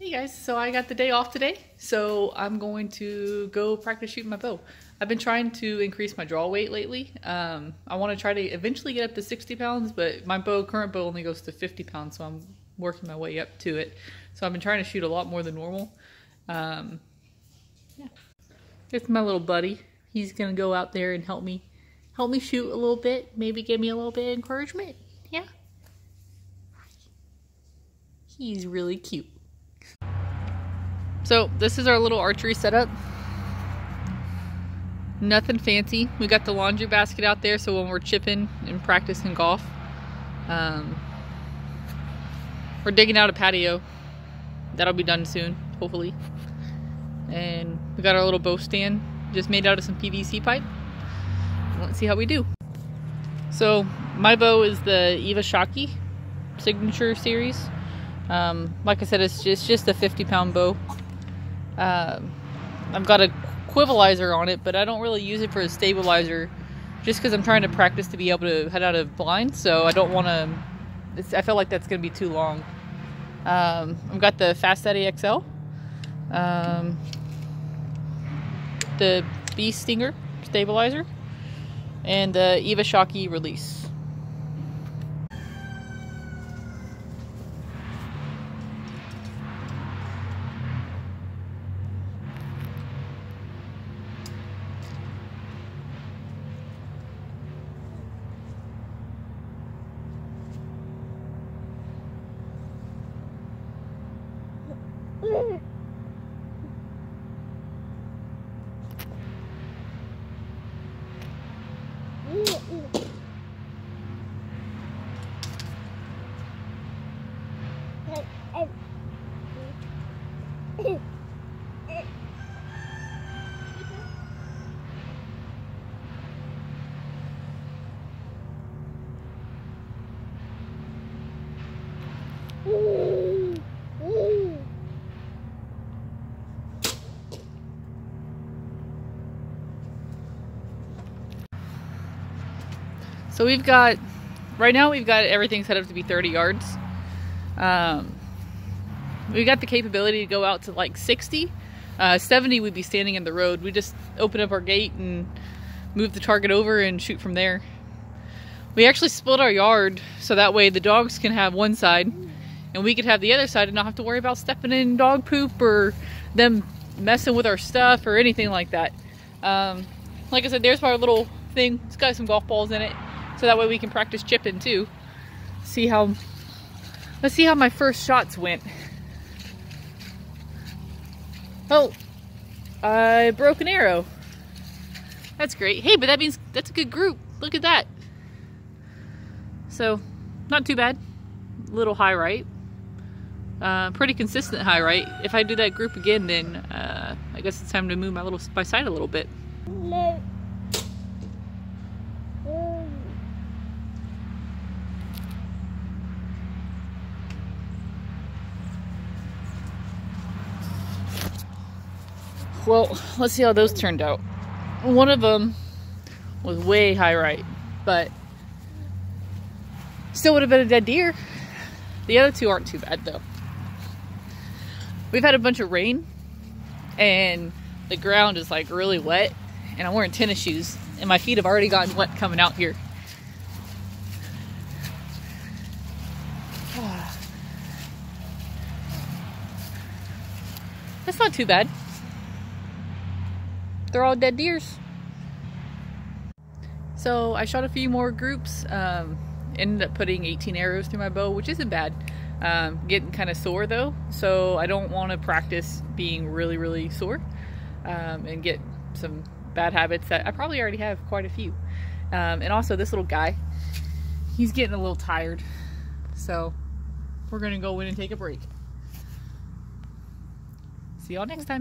Hey guys, so I got the day off today, so I'm going to go practice shooting my bow. I've been trying to increase my draw weight lately. Um, I want to try to eventually get up to 60 pounds, but my bow, current bow only goes to 50 pounds, so I'm working my way up to it. So I've been trying to shoot a lot more than normal. Um, yeah. It's my little buddy. He's gonna go out there and help me, help me shoot a little bit, maybe give me a little bit of encouragement. Yeah. He's really cute. So this is our little archery setup. Nothing fancy. We got the laundry basket out there so when we're chipping and practicing golf. Um, we're digging out a patio. That'll be done soon, hopefully. And we got our little bow stand just made out of some PVC pipe. Let's see how we do. So my bow is the Eva Shockey signature series. Um, like I said, it's just, just a 50 pound bow. Um, I've got a quivalizer on it, but I don't really use it for a stabilizer just because I'm trying to practice to be able to head out of blind. So I don't want to, I feel like that's going to be too long. Um, I've got the Fast Eddie XL, um, the Bee Stinger stabilizer, and the Eva Shockey release. Hey. So we've got, right now we've got everything set up to be 30 yards. Um, we got the capability to go out to like 60. Uh, 70 we'd be standing in the road. We just open up our gate and move the target over and shoot from there. We actually split our yard so that way the dogs can have one side and we could have the other side and not have to worry about stepping in dog poop or them messing with our stuff or anything like that. Um, like I said, there's our little thing. It's got some golf balls in it. So that way we can practice chipping too. See how, let's see how my first shots went. Oh, I broke an arrow. That's great. Hey, but that means that's a good group. Look at that. So, not too bad. Little high right. Uh, pretty consistent high right. If I do that group again, then uh, I guess it's time to move my little my side a little bit. Well, let's see how those turned out. One of them was way high right, but still would have been a dead deer. The other two aren't too bad though. We've had a bunch of rain and the ground is like really wet and I'm wearing tennis shoes and my feet have already gotten wet coming out here. That's not too bad. They're all dead deers. So I shot a few more groups. Um, ended up putting 18 arrows through my bow, which isn't bad. Um, getting kind of sore though, so I don't want to practice being really, really sore um, and get some bad habits that I probably already have quite a few. Um, and also this little guy, he's getting a little tired. So we're gonna go in and take a break. See y'all next time.